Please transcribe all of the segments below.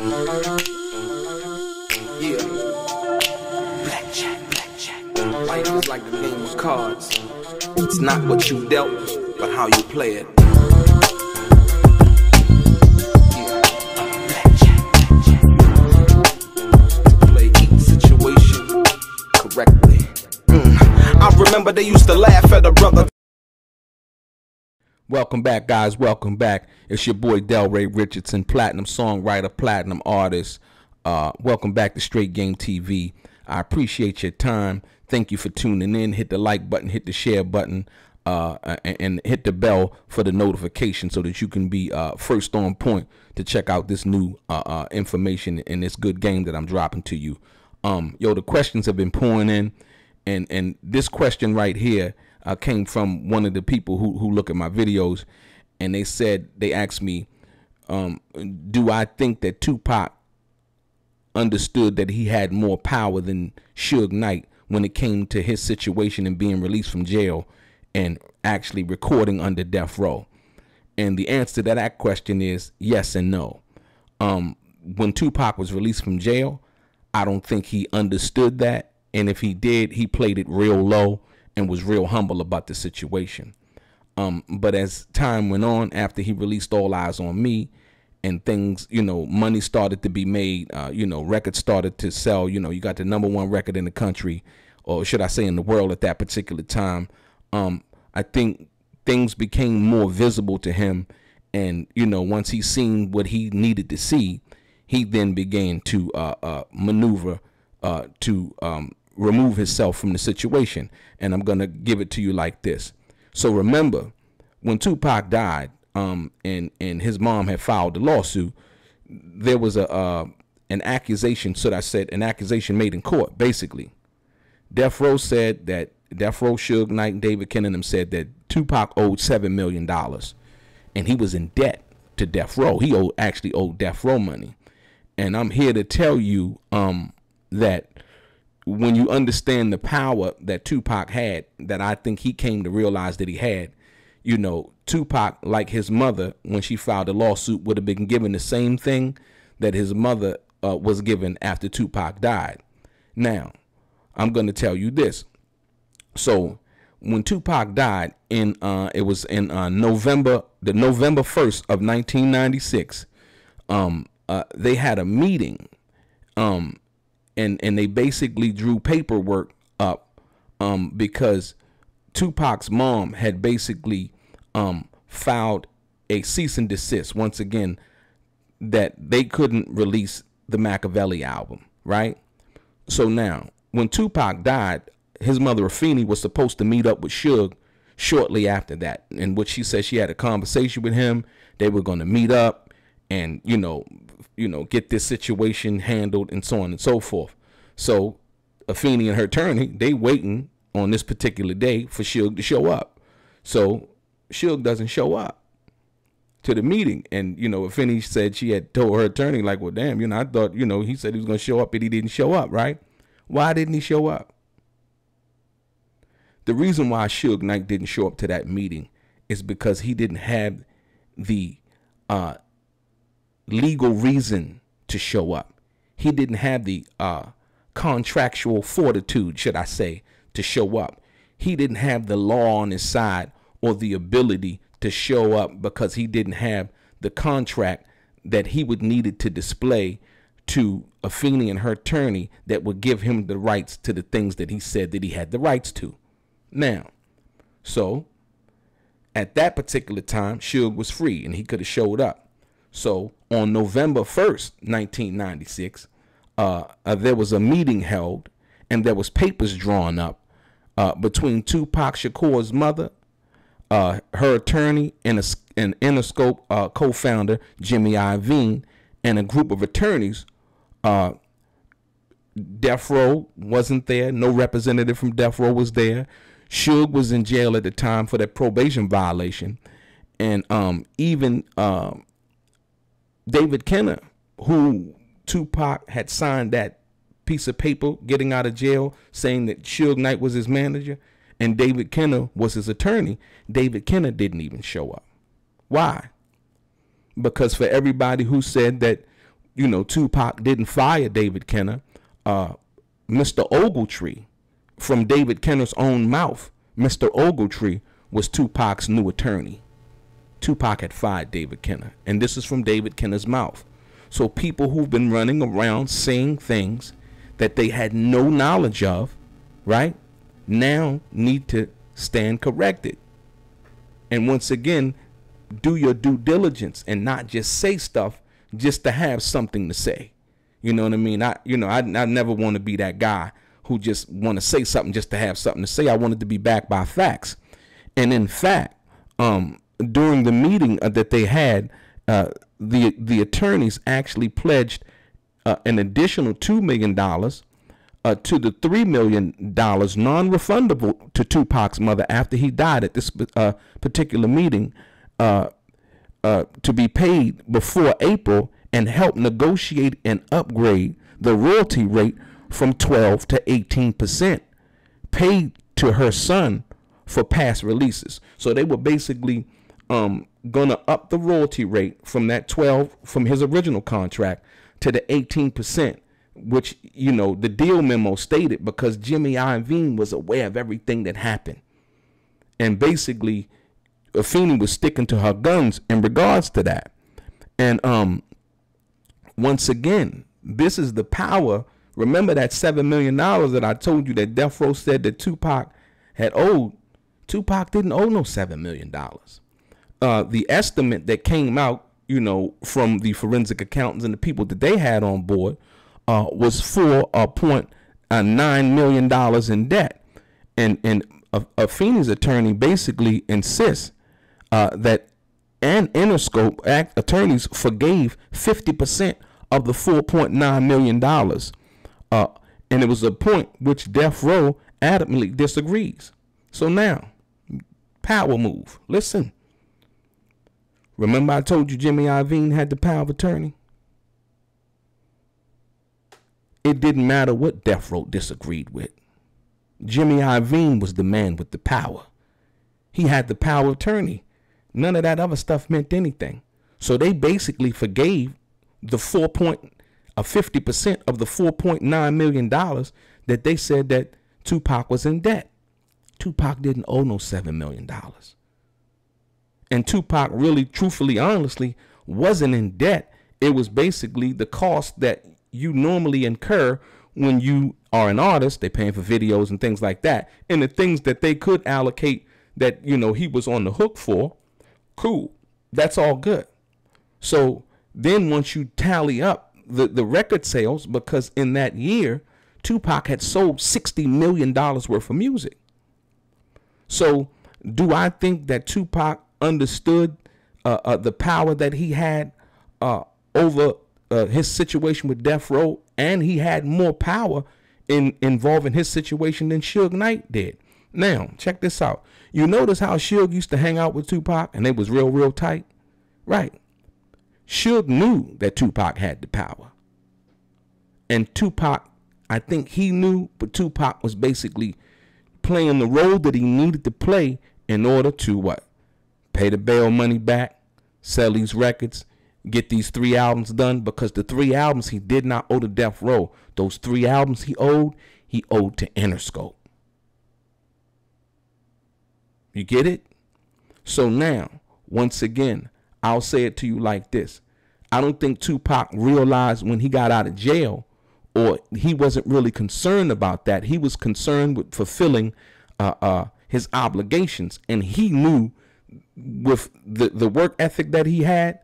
Yeah. Blackjack, blackjack. Life is like game of cards. It's not what you dealt, but how you play it. Yeah. Blackjack, blackjack. Play each situation correctly. Mm. I remember they used to laugh at a brother. Welcome back, guys. Welcome back. It's your boy Delray Richardson, platinum songwriter, platinum artist. Uh, welcome back to Straight Game TV. I appreciate your time. Thank you for tuning in. Hit the like button, hit the share button, uh, and, and hit the bell for the notification so that you can be uh, first on point to check out this new uh, uh, information and this good game that I'm dropping to you. Um, yo, the questions have been pouring in, and and this question right here uh, came from one of the people who who look at my videos, and they said they asked me, um, do I think that Tupac understood that he had more power than Suge Knight when it came to his situation and being released from jail and actually recording under death row? And the answer to that question is yes and no. Um, when Tupac was released from jail, I don't think he understood that. And if he did, he played it real low and was real humble about the situation. Um, but as time went on, after he released All Eyez on Me, and things, you know, money started to be made, uh, you know, records started to sell. You know, you got the number one record in the country, or should I say, in the world at that particular time. Um, I think things became more visible to him, and you know, once he seen what he needed to see, he then began to uh, uh, maneuver uh, to um, remove himself from the situation. And I'm gonna give it to you like this. So remember, when Tupac died, um, and and his mom had filed the lawsuit, there was a uh, an accusation. So I said an accusation made in court. Basically, Death Row said that Death Row, Suge Knight, and David Kenner said that Tupac owed seven million dollars, and he was in debt to Death Row. He owed actually owed Death Row money, and I'm here to tell you um, that when you understand the power that Tupac had, that I think he came to realize that he had, you know, Tupac, like his mother, when she filed a lawsuit, would have been given the same thing that his mother uh, was given after Tupac died. Now, I'm going to tell you this. So, when Tupac died in, uh, it was in uh, November, the November 1st of 1996, um, uh, they had a meeting, um, and and they basically drew paperwork up, um, because Tupac's mom had basically um, filed a cease and desist once again that they couldn't release the Machiavelli album, right? So now, when Tupac died, his mother Afeni was supposed to meet up with Suge shortly after that, in which she said she had a conversation with him. They were going to meet up and you know, you know, get this situation handled and so on and so forth. So Afeni and her attorney, they waiting on this particular day for Suge to show up. So Suge doesn't show up to the meeting. And, you know, Afeni said she had told her attorney, like, well, damn, you know, I thought, you know, he said he was going to show up, but he didn't show up, right? Why didn't he show up? The reason why Suge Knight didn't show up to that meeting is because he didn't have the uh, legal reason to show up. He didn't have the uh, contractual fortitude, should I say, to show up. He didn't have the law on his side or the ability to show up because he didn't have the contract that he would needed to display to Afeni and her attorney that would give him the rights to the things that he said that he had the rights to. Now, so at that particular time, Suge was free and he could have showed up. So on November 1st, 1996, uh, uh, there was a meeting held and there was papers drawn up uh, between Tupac Shakur's mother, uh, her attorney, and, a, and Interscope uh, co-founder Jimmy Iovine, and a group of attorneys. Uh, Death Row wasn't there. No representative from Death Row was there. Suge was in jail at the time for that probation violation, and um, even um, David Kenner, who Tupac had signed that piece of paper getting out of jail saying that Suge Knight was his manager and David Kenner was his attorney, David Kenner didn't even show up. Why? Because for everybody who said that you know, Tupac didn't fire David Kenner. Uh, Mr. Ogletree, from David Kenner's own mouth, Mr. Ogletree was Tupac's new attorney. Tupac had fired David Kenner, and this is from David Kenner's mouth. So people who've been running around saying things that they had no knowledge of, right, now need to stand corrected. And once again, do your due diligence and not just say stuff just to have something to say. You know what I mean? I you know, I I never want to be that guy who just want to say something just to have something to say. I wanted to be backed by facts. And in fact, um, during the meeting uh, that they had, uh, the the attorneys actually pledged uh, an additional two million dollars uh, to the three million dollars non-refundable to Tupac's mother after he died at this uh, particular meeting uh, to be paid before April and help negotiate and upgrade the royalty rate from 12 to 18 percent paid to her son for past releases. So they were basically um, gonna up the royalty rate from that 12 from his original contract to the 18 percent, which you know the deal memo stated because Jimmy Iovine was aware of everything that happened, and basically, Afeni was sticking to her guns in regards to that, and um, once again, this is the power. Remember that seven million dollars that I told you that Death Row said that Tupac had owed. Tupac didn't owe no seven million dollars uh, the estimate that came out, you know, from the forensic accountants and the people that they had on board uh, was for a point uh, nine million dollars in debt, and and a, Afeni's attorney basically insists uh, that and Interscope Act attorneys forgave fifty percent of the four point nine million dollars, uh, and it was a point which Death Row adamantly disagrees. So now, power move. Listen. Remember I told you Jimmy Iovine had the power of attorney? It didn't matter what Death Row disagreed with. Jimmy Iovine was the man with the power. He had the power of attorney. None of that other stuff meant anything. So they basically forgave the four point a fifty percent of the four point nine million dollars that they said that Tupac was in debt. Tupac didn't owe no seven million dollars and Tupac really, truthfully, honestly, wasn't in debt. It was basically the cost that you normally incur when you are an artist. They're paying for videos and things like that. And the things that they could allocate that, you know, he was on the hook for, cool. That's all good. So then once you tally up the, the record sales, because in that year, Tupac had sold $60 million worth of music. So do I think that Tupac understood uh, uh, the power that he had uh, over uh, his situation with Death Row, and he had more power in involving his situation than Suge Knight did. Now, check this out. You notice how Suge used to hang out with Tupac, and they was real, real tight, right? Suge knew that Tupac had the power, and Tupac, I think he knew, but Tupac was basically playing the role that he needed to play in order to what pay the bail money back, sell these records, get these three albums done because the three albums he did not owe to Death Row. Those three albums he owed, he owed to Interscope. You get it? So now, once again, I'll say it to you like this. I don't think Tupac realized when he got out of jail, or he wasn't really concerned about that. He was concerned with fulfilling uh, uh, his obligations, and he knew with the, the work ethic that he had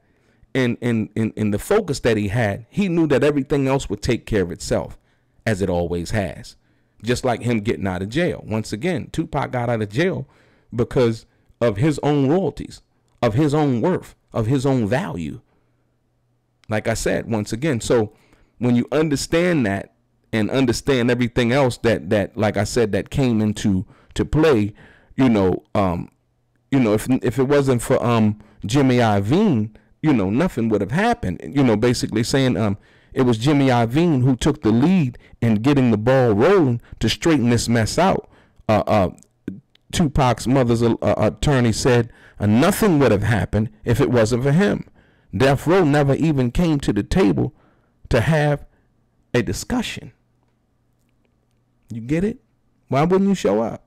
and, and, and, and the focus that he had, he knew that everything else would take care of itself, as it always has. Just like him getting out of jail. Once again, Tupac got out of jail because of his own royalties, of his own worth, of his own value. Like I said, once again, so when you understand that and understand everything else that that like I said that came into to play, you know, um, you know, if if it wasn't for um Jimmy Iovine, you know, nothing would have happened. You know, basically saying um it was Jimmy Iovine who took the lead in getting the ball rolling to straighten this mess out. Uh, uh, Tupac's mother's uh, attorney said uh, nothing would have happened if it wasn't for him. Death Row never even came to the table to have a discussion. You get it? Why wouldn't you show up?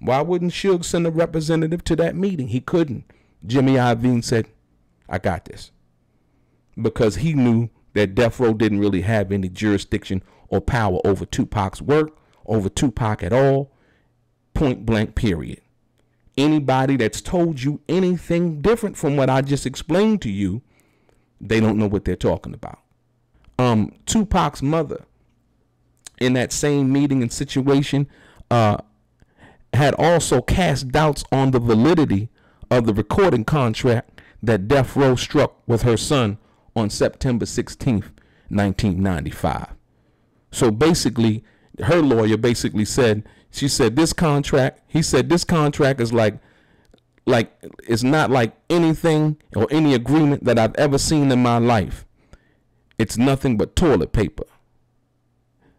Why wouldn't Suge send a representative to that meeting? He couldn't. Jimmy Iovine said, I got this. Because he knew that Death Row didn't really have any jurisdiction or power over Tupac's work, over Tupac at all. Point blank, period. Anybody that's told you anything different from what I just explained to you, they don't know what they're talking about. Um, Tupac's mother, in that same meeting and situation, uh, had also cast doubts on the validity of the recording contract that Death Row struck with her son on September 16th, 1995. So basically, her lawyer basically said, she said this contract, he said this contract is like like it's not like anything or any agreement that I've ever seen in my life. It's nothing but toilet paper.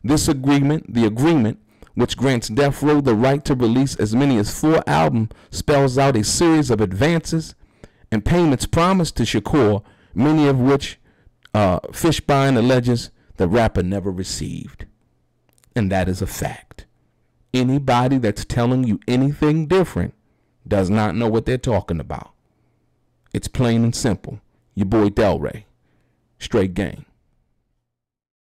This agreement, the agreement which grants Death Row the right to release as many as four albums, spells out a series of advances and payments promised to Shakur, many of which uh, Fischbein alleges the rapper never received. And that is a fact. Anybody that's telling you anything different does not know what they're talking about. It's plain and simple. Your boy Delray. Straight gang.